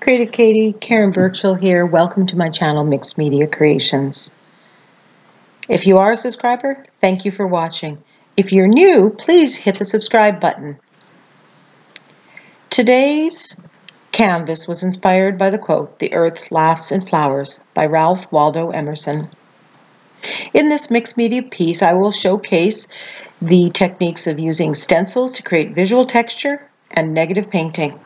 Creative Kady, Karen Burchill here. Welcome to my channel, Mixed Media Creations. If you are a subscriber, thank you for watching. If you're new, please hit the subscribe button. Today's canvas was inspired by the quote, The Earth Laughs in Flowers by Ralph Waldo Emerson. In this mixed media piece, I will showcase the techniques of using stencils to create visual texture and negative painting.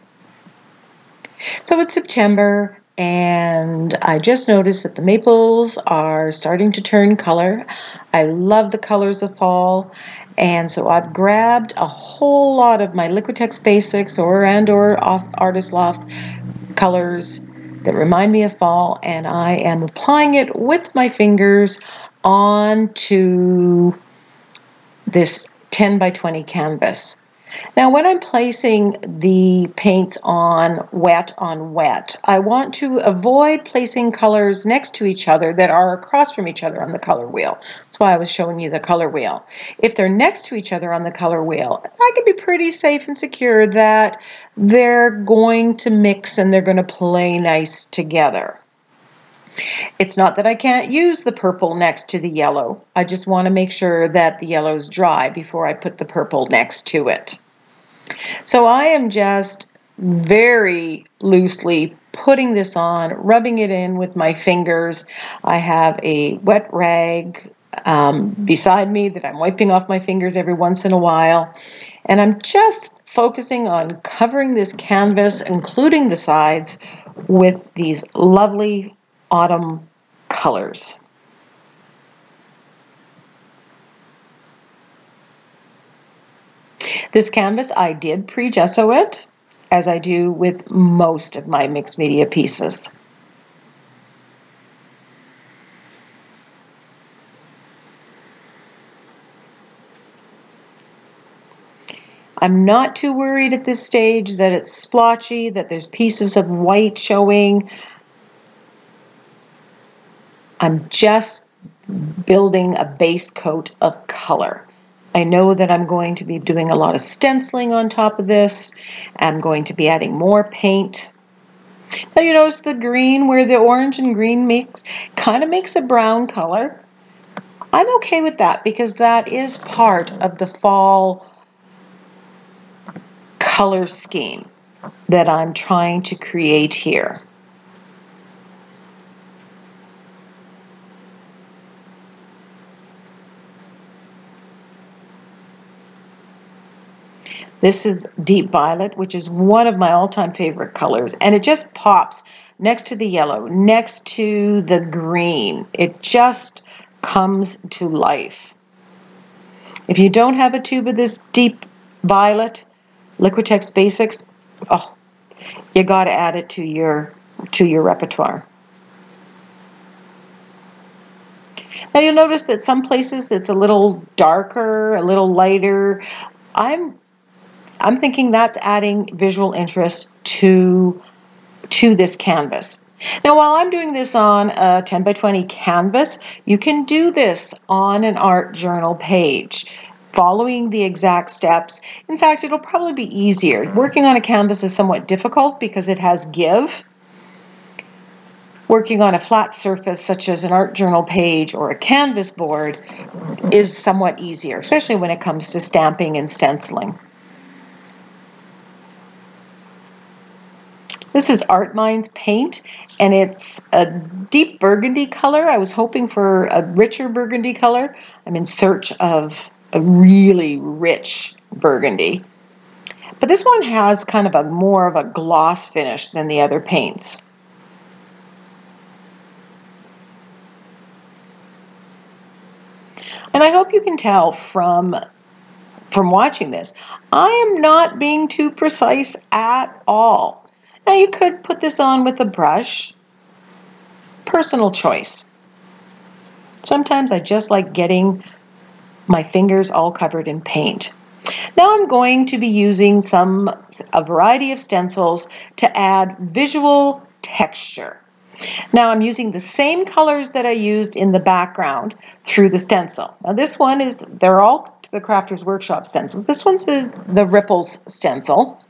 So it's September and I just noticed that the maples are starting to turn color. I love the colors of fall and so I've grabbed a whole lot of my Liquitex Basics or and or Artist Loft colors that remind me of fall and I am applying it with my fingers onto this 10 by 20 canvas. Now when I'm placing the paints on wet on wet, I want to avoid placing colors next to each other that are across from each other on the color wheel. That's why I was showing you the color wheel. If they're next to each other on the color wheel, I can be pretty safe and secure that they're going to mix and they're going to play nice together. It's not that I can't use the purple next to the yellow. I just want to make sure that the yellow is dry before I put the purple next to it. So I am just very loosely putting this on, rubbing it in with my fingers. I have a wet rag um, beside me that I'm wiping off my fingers every once in a while. And I'm just focusing on covering this canvas, including the sides, with these lovely autumn colors. This canvas I did pre-gesso it, as I do with most of my mixed media pieces. I'm not too worried at this stage that it's splotchy, that there's pieces of white showing. I'm just building a base coat of color. I know that I'm going to be doing a lot of stenciling on top of this. I'm going to be adding more paint. Now you notice the green where the orange and green mix kind of makes a brown color. I'm okay with that because that is part of the fall color scheme that I'm trying to create here. This is Deep Violet, which is one of my all-time favorite colors. And it just pops next to the yellow, next to the green. It just comes to life. If you don't have a tube of this Deep Violet, Liquitex Basics, oh, you got to add it to your to your repertoire. Now you'll notice that some places it's a little darker, a little lighter. I'm I'm thinking that's adding visual interest to, to this canvas. Now, while I'm doing this on a 10 by 20 canvas, you can do this on an art journal page following the exact steps. In fact, it'll probably be easier. Working on a canvas is somewhat difficult because it has give. Working on a flat surface such as an art journal page or a canvas board is somewhat easier, especially when it comes to stamping and stenciling. This is Art Minds paint, and it's a deep burgundy color. I was hoping for a richer burgundy color. I'm in search of a really rich burgundy. But this one has kind of a more of a gloss finish than the other paints. And I hope you can tell from from watching this, I am not being too precise at all. Now you could put this on with a brush. Personal choice. Sometimes I just like getting my fingers all covered in paint. Now I'm going to be using some a variety of stencils to add visual texture. Now I'm using the same colors that I used in the background through the stencil. Now this one is, they're all the Crafters Workshop stencils. This one's the Ripples stencil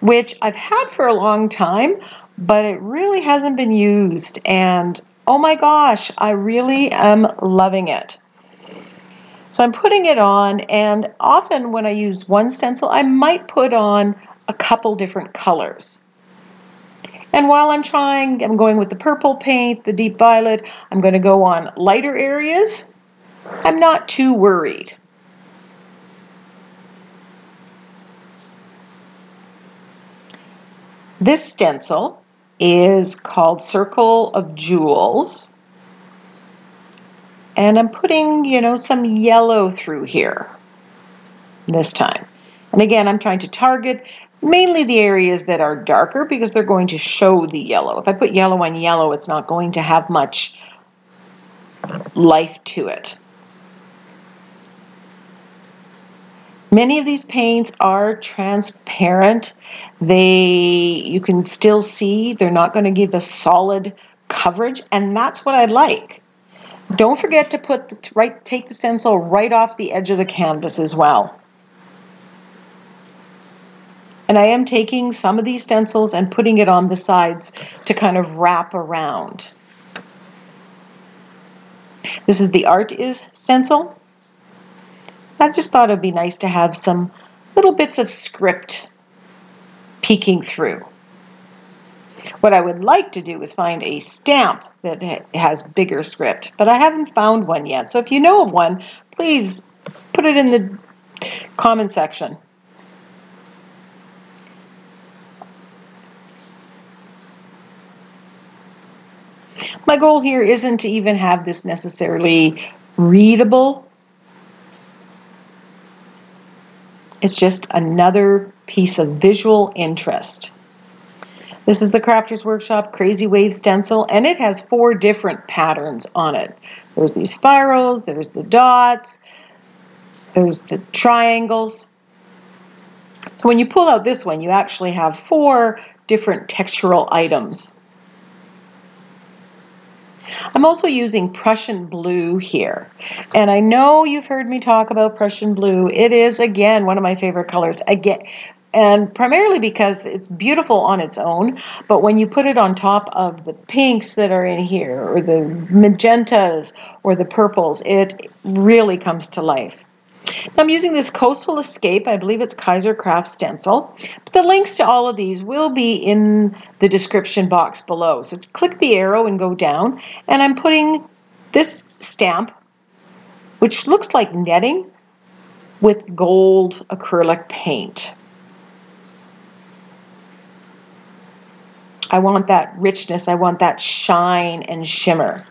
which I've had for a long time, but it really hasn't been used. And oh my gosh, I really am loving it. So I'm putting it on, and often when I use one stencil, I might put on a couple different colors. And while I'm trying, I'm going with the purple paint, the deep violet, I'm going to go on lighter areas. I'm not too worried. This stencil is called Circle of Jewels. And I'm putting, you know, some yellow through here this time. And again, I'm trying to target mainly the areas that are darker because they're going to show the yellow. If I put yellow on yellow, it's not going to have much life to it. Many of these paints are transparent. They you can still see they're not going to give a solid coverage and that's what I like. Don't forget to put the, right take the stencil right off the edge of the canvas as well. And I am taking some of these stencils and putting it on the sides to kind of wrap around. This is the Art Is stencil. I just thought it would be nice to have some little bits of script peeking through. What I would like to do is find a stamp that has bigger script, but I haven't found one yet. So if you know of one, please put it in the comment section. My goal here isn't to even have this necessarily readable It's just another piece of visual interest. This is the Crafters Workshop Crazy Wave stencil, and it has four different patterns on it. There's these spirals, there's the dots, there's the triangles. So when you pull out this one, you actually have four different textural items. I'm also using Prussian blue here. And I know you've heard me talk about Prussian blue. It is, again, one of my favorite colors. Again, and primarily because it's beautiful on its own, but when you put it on top of the pinks that are in here, or the magentas, or the purples, it really comes to life. I'm using this Coastal Escape, I believe it's Kaisercraft stencil. But the links to all of these will be in the description box below. So click the arrow and go down. And I'm putting this stamp, which looks like netting, with gold acrylic paint. I want that richness, I want that shine and shimmer.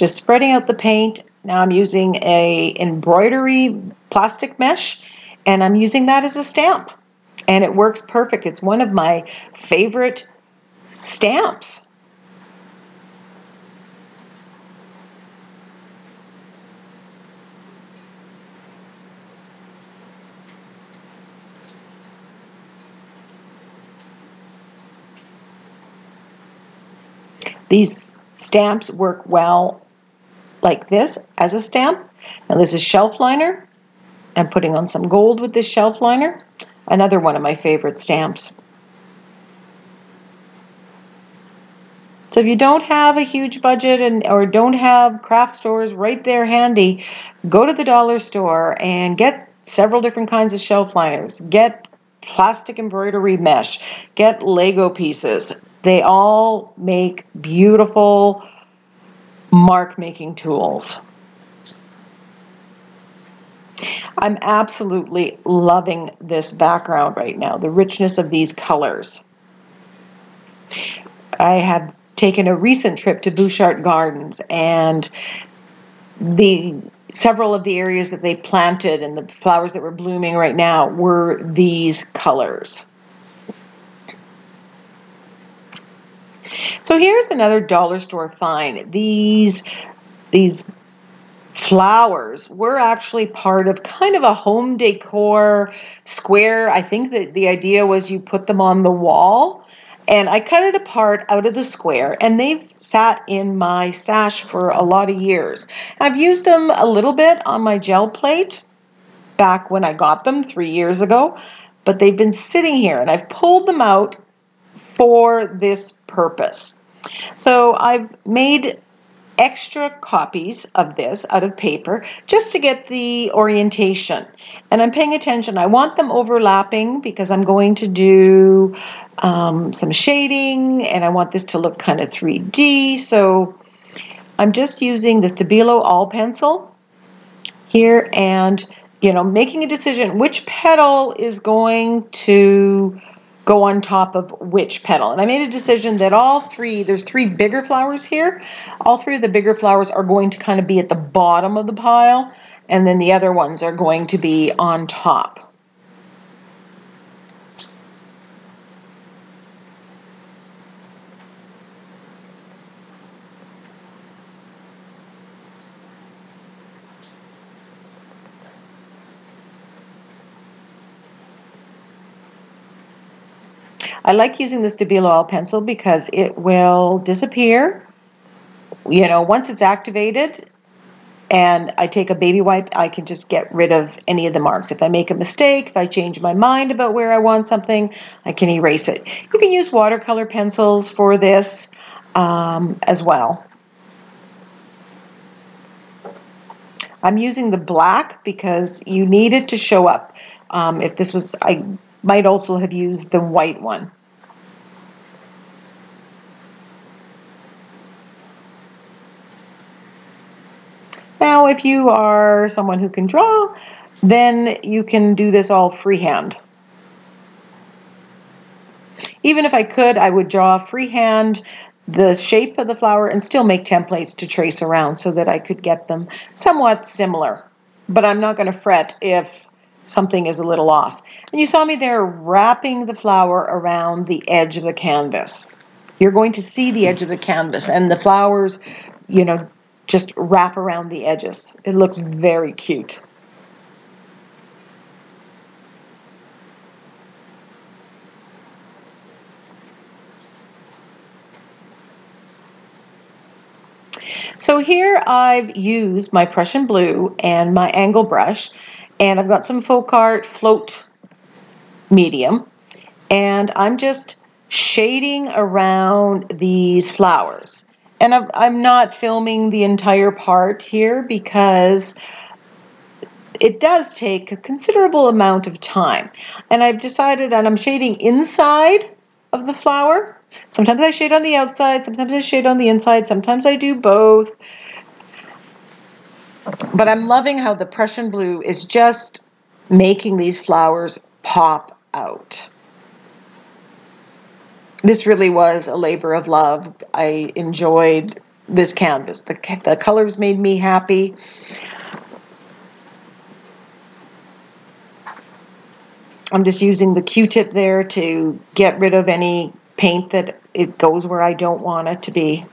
Just spreading out the paint. Now I'm using a embroidery plastic mesh and I'm using that as a stamp. And it works perfect. It's one of my favorite stamps. These stamps work well like this as a stamp. Now this is shelf liner. I'm putting on some gold with this shelf liner. Another one of my favorite stamps. So if you don't have a huge budget and or don't have craft stores right there handy, go to the dollar store and get several different kinds of shelf liners. Get plastic embroidery mesh. Get Lego pieces. They all make beautiful mark making tools. I'm absolutely loving this background right now, the richness of these colors. I have taken a recent trip to Butchart Gardens and the several of the areas that they planted and the flowers that were blooming right now were these colors. So here's another dollar store find. These these flowers were actually part of kind of a home decor square. I think that the idea was you put them on the wall And I cut it apart out of the square, and they've sat in my stash for a lot of years. I've used them a little bit on my gel plate back when I got them three years ago, but they've been sitting here, and I've pulled them out for this purpose. So I've made extra copies of this out of paper just to get the orientation. And I'm paying attention. I want them overlapping because I'm going to do um, some shading and I want this to look kind of 3D. So I'm just using the Stabilo All Pencil here and, you know, making a decision which petal is going to go on top of which petal. And I made a decision that all three, there's three bigger flowers here, all three of the bigger flowers are going to kind of be at the bottom of the pile, and then the other ones are going to be on top. I like using this Stabilo All pencil because it will disappear. You know, once it's activated and I take a baby wipe, I can just get rid of any of the marks. If I make a mistake, if I change my mind about where I want something, I can erase it. You can use watercolor pencils for this um, as well. I'm using the black because you need it to show up. Um, if this was, I might also have used the white one. Now, if you are someone who can draw, then you can do this all freehand. Even if I could, I would draw freehand the shape of the flower and still make templates to trace around so that I could get them somewhat similar. But I'm not going to fret if something is a little off. And you saw me there wrapping the flower around the edge of the canvas. You're going to see the edge of the canvas and the flowers, you know, just wrap around the edges. It looks very cute. So here I've used my Prussian blue and my angle brush and I've got some folk art float medium and I'm just shading around these flowers. And I'm, not filming the entire part here because it does take a considerable amount of time. And I've decided, and I'm shading inside of the flower. Sometimes I shade on the outside, sometimes I shade on the inside, sometimes I do both. But I'm loving how the Prussian blue is just making these flowers pop out. This really was a labor of love. I enjoyed this canvas. The, the colors made me happy. I'm just using the Q-tip there to get rid of any paint that it goes where I don't want it to be.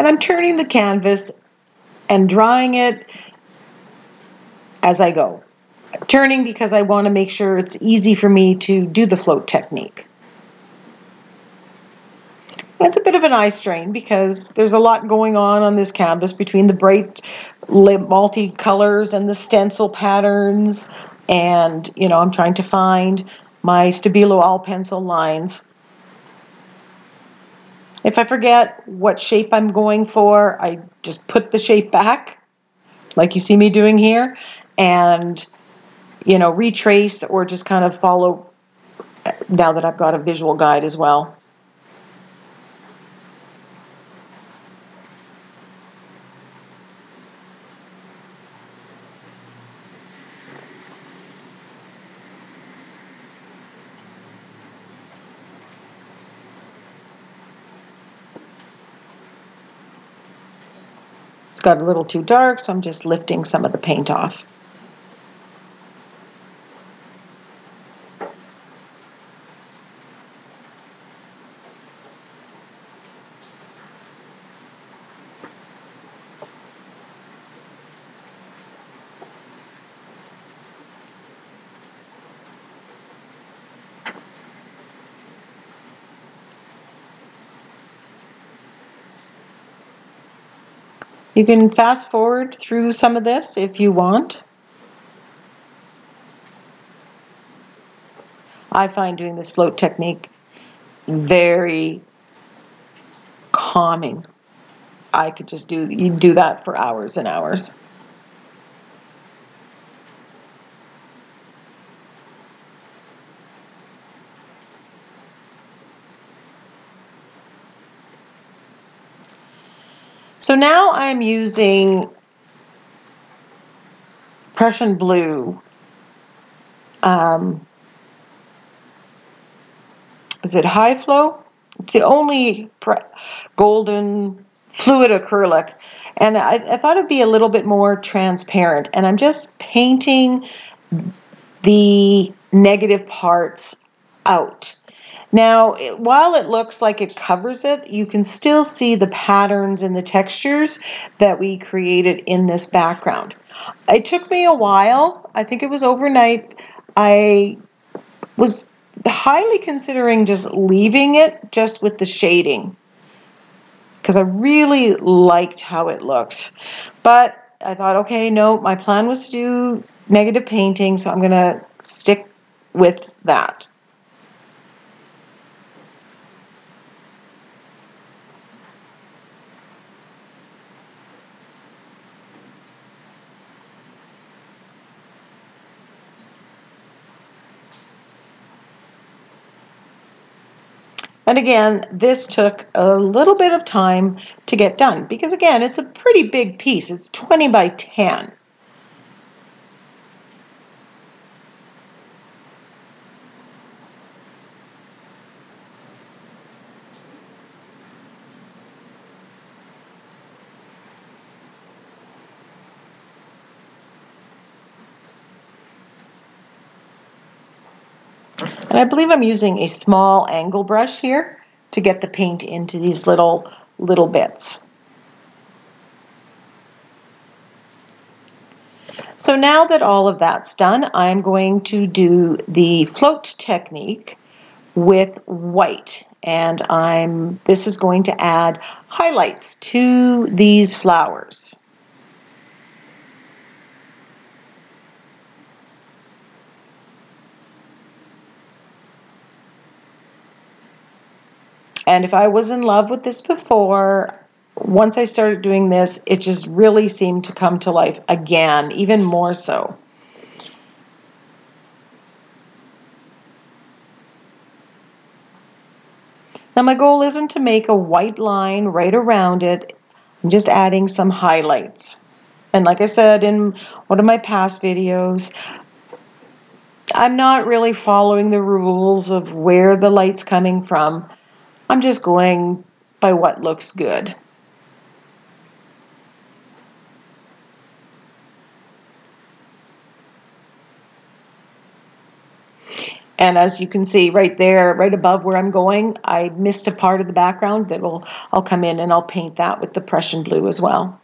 And I'm turning the canvas and drawing it as I go. Turning because I want to make sure it's easy for me to do the float technique. It's a bit of an eye strain because there's a lot going on on this canvas between the bright multi-colors and the stencil patterns and you know I'm trying to find my Stabilo all pencil lines if I forget what shape I'm going for, I just put the shape back, like you see me doing here, and, you know, retrace or just kind of follow uh, now that I've got a visual guide as well. Got a little too dark, so I'm just lifting some of the paint off. You can fast forward through some of this if you want. I find doing this float technique very calming. I could just do you do that for hours and hours. So now I'm using Prussian blue. Um, is it high flow? It's the only golden fluid acrylic. And I, I thought it'd be a little bit more transparent. And I'm just painting the negative parts out. Now, while it looks like it covers it, you can still see the patterns and the textures that we created in this background. It took me a while. I think it was overnight. I was highly considering just leaving it just with the shading because I really liked how it looked. But I thought, okay, no, my plan was to do negative painting, so I'm going to stick with that. And again, this took a little bit of time to get done because again, it's a pretty big piece. It's 20 by 10. And I believe I'm using a small angle brush here to get the paint into these little, little bits. So now that all of that's done, I'm going to do the float technique with white. And I'm this is going to add highlights to these flowers. And if I was in love with this before, once I started doing this, it just really seemed to come to life again, even more so. Now my goal isn't to make a white line right around it. I'm just adding some highlights. And like I said in one of my past videos, I'm not really following the rules of where the light's coming from. I'm just going by what looks good. And as you can see right there, right above where I'm going, I missed a part of the background that will I'll come in and I'll paint that with the Prussian blue as well.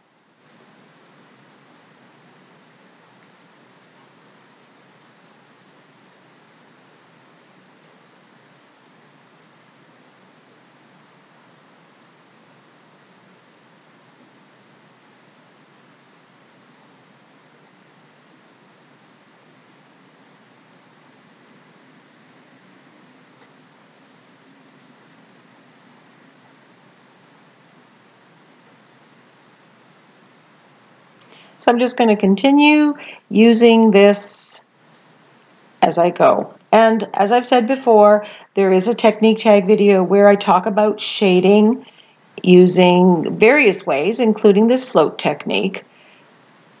So I'm just going to continue using this as I go. And as I've said before, there is a technique tag video where I talk about shading using various ways, including this float technique.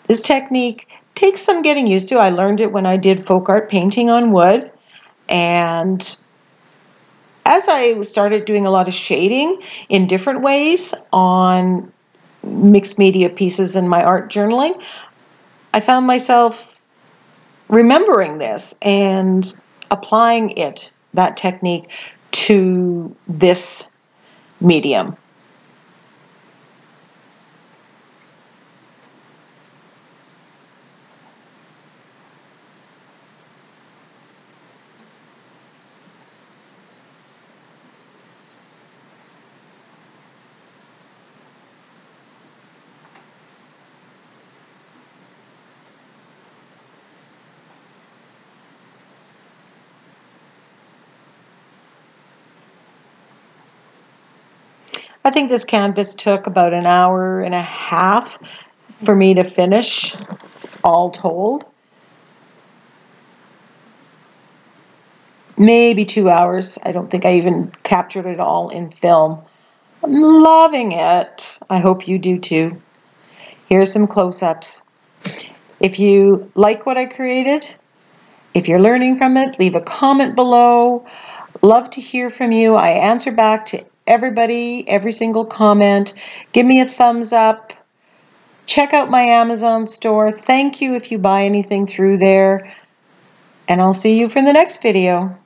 This technique takes some getting used to. I learned it when I did folk art painting on wood. And as I started doing a lot of shading in different ways on mixed media pieces in my art journaling, I found myself remembering this and applying it, that technique, to this medium. I think this canvas took about an hour and a half for me to finish, all told. Maybe two hours. I don't think I even captured it all in film. I'm loving it. I hope you do too. Here's some close-ups. If you like what I created, if you're learning from it, leave a comment below. Love to hear from you. I answer back to everybody, every single comment. Give me a thumbs up. Check out my Amazon store. Thank you if you buy anything through there. And I'll see you for the next video.